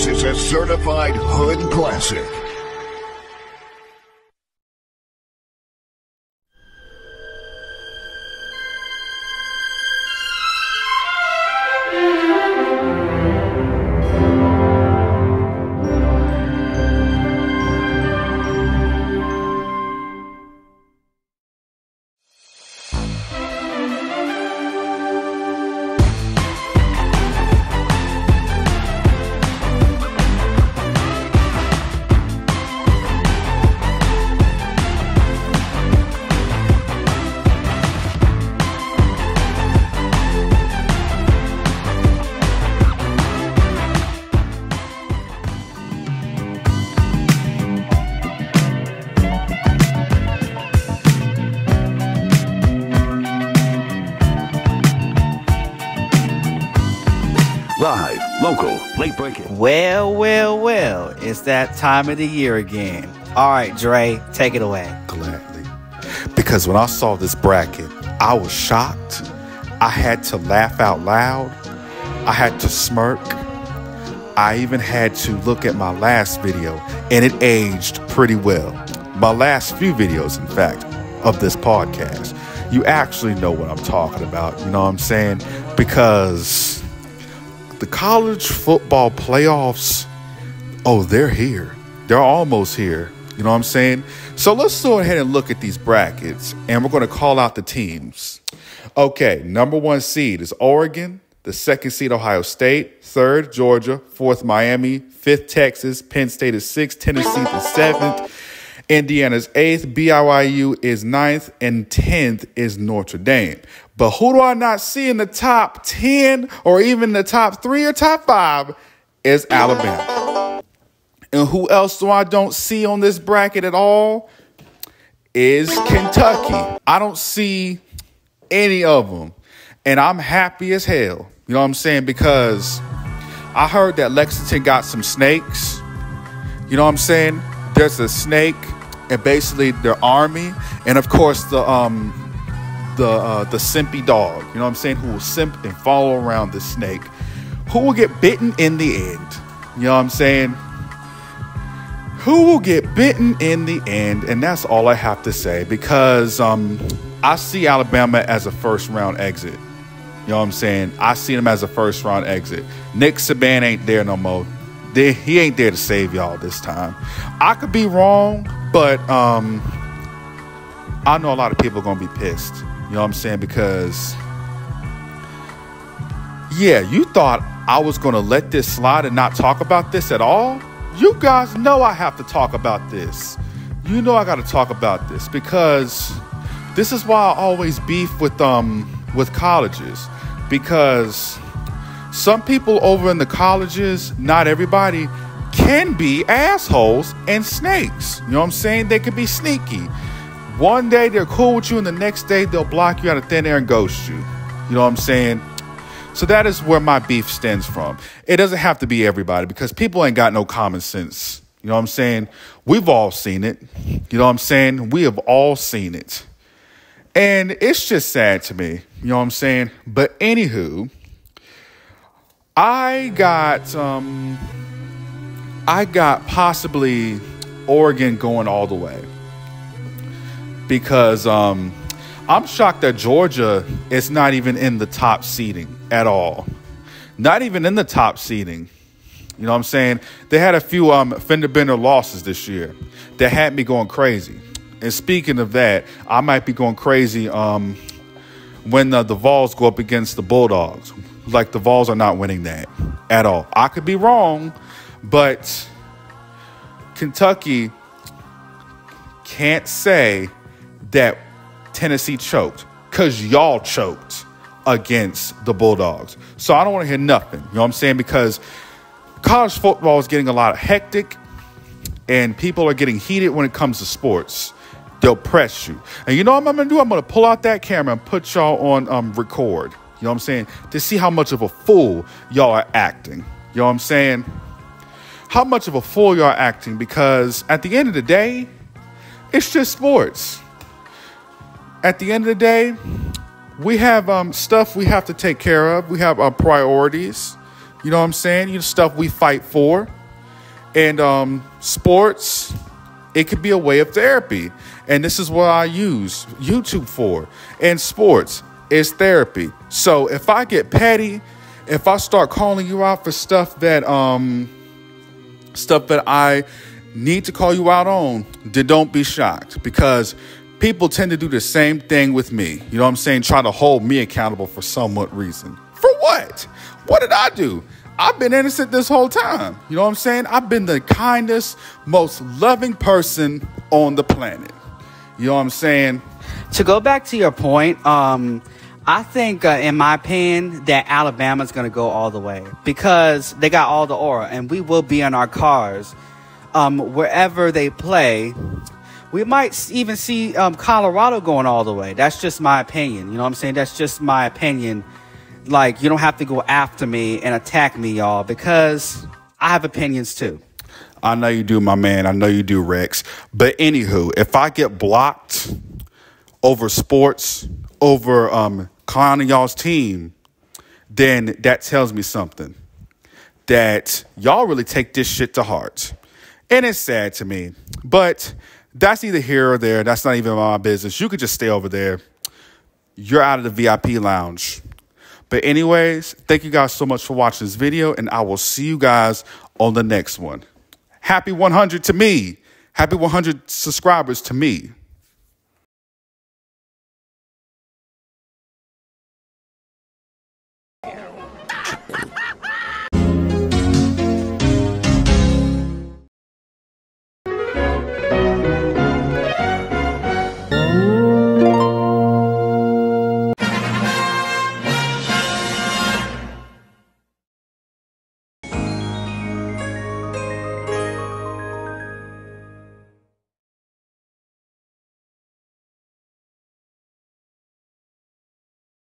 This is a certified hood classic. Local, late breaking. Well, well, well, it's that time of the year again. All right, Dre, take it away. Gladly. Because when I saw this bracket, I was shocked. I had to laugh out loud. I had to smirk. I even had to look at my last video, and it aged pretty well. My last few videos, in fact, of this podcast. You actually know what I'm talking about, you know what I'm saying? Because the college football playoffs, oh, they're here. They're almost here. You know what I'm saying? So let's go ahead and look at these brackets and we're going to call out the teams. Okay, number one seed is Oregon, the second seed, Ohio State, third, Georgia, fourth, Miami, fifth, Texas, Penn State is sixth, Tennessee is seventh, Indiana's eighth, BYU is ninth, and tenth is Notre Dame. But who do I not see in the top 10 or even the top three or top five is Alabama. And who else do I don't see on this bracket at all is Kentucky. I don't see any of them. And I'm happy as hell. You know what I'm saying? Because I heard that Lexington got some snakes. You know what I'm saying? There's a snake and basically their army. And of course, the um, the uh, the simpy dog. You know what I'm saying? Who will simp and follow around the snake? Who will get bitten in the end? You know what I'm saying? Who will get bitten in the end? And that's all I have to say because um, I see Alabama as a first round exit. You know what I'm saying? I see them as a first round exit. Nick Saban ain't there no more. He ain't there to save y'all this time. I could be wrong, but um, I know a lot of people are gonna be pissed. You know what I'm saying? Because, yeah, you thought I was to let this slide and not talk about this at all? You guys know I have to talk about this. You know I got to talk about this because this is why I always beef with um with colleges because some people over in the colleges, not everybody, can be assholes and snakes. You know what I'm saying? They could be sneaky. One day they're cool with you, and the next day they'll block you out of thin air and ghost you. You know what I'm saying? So that is where my beef stems from. It doesn't have to be everybody because people ain't got no common sense. You know what I'm saying? We've all seen it. You know what I'm saying? We have all seen it. And it's just sad to me. You know what I'm saying? But anywho, I got um I got possibly Oregon going all the way because um, I'm shocked that Georgia is not even in the top seeding at all. Not even in the top seeding. You know what I'm saying? They had a few um, fender bender losses this year that had me going crazy. And speaking of that, I might be going crazy um, when the Vols go up against the Bulldogs. Like the Vols are not winning that at all. I could be wrong, but Kentucky can't say that Tennessee choked because y'all choked against the Bulldogs. So I don't want to hear nothing. You know what I'm saying? Because college football is getting a lot of hectic and people are getting heated when it comes to sports. They'll press you. And you know what I'm going to do? I'm going to pull out that camera and put y'all on um, record. You know what I'm saying? To see how much of a fool y'all are acting. You know what I'm saying? How much of a fool y'all are acting because at the end of the day, it's just sports at the end of the day, we have um, stuff we have to take care of. We have our priorities. You know what I'm saying? You know, stuff we fight for. And um, sports, it could be a way of therapy. And this is what I use YouTube for. And sports is therapy. So if I get petty, if I start calling you out for stuff that um stuff that I need to call you out on, then don't be shocked because people tend to do the same thing with me. You know what I'm saying? Try to hold me accountable for somewhat reason. For what? What did I do? I've been innocent this whole time. You know what I'm saying? I've been the kindest, most loving person on the planet. You know what I'm saying? To go back to your point, um, I think, uh, in my opinion, that Alabama's going to go all the way because they got all the aura, and we will be in our cars um, wherever they play. We might even see um, Colorado going all the way. That's just my opinion. You know what I'm saying? That's just my opinion. Like, you don't have to go after me and attack me, y'all, because I have opinions too. I know you do, my man. I know you do, Rex. But anywho, if I get blocked over sports, over um, clowning y'all's team, then that tells me something. That y'all really take this shit to heart. And it's sad to me. But that's either here or there. That's not even my business. You could just stay over there. You're out of the VIP lounge. But, anyways, thank you guys so much for watching this video, and I will see you guys on the next one. Happy 100 to me. Happy 100 subscribers to me.